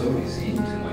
So easy. my